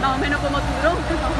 más o menos como tiburón.